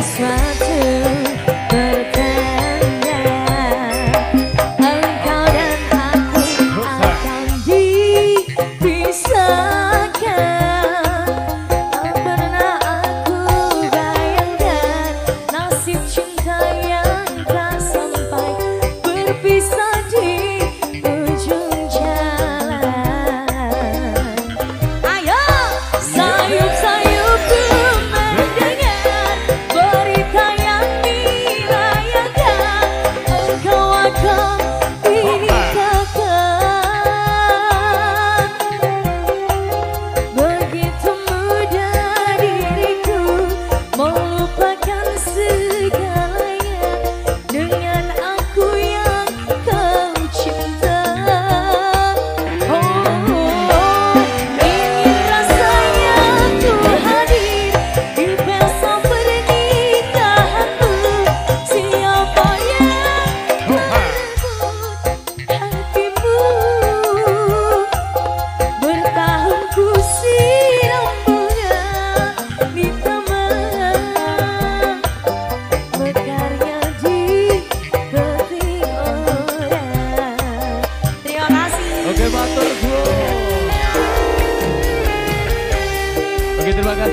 that's right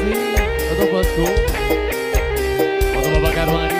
It is time.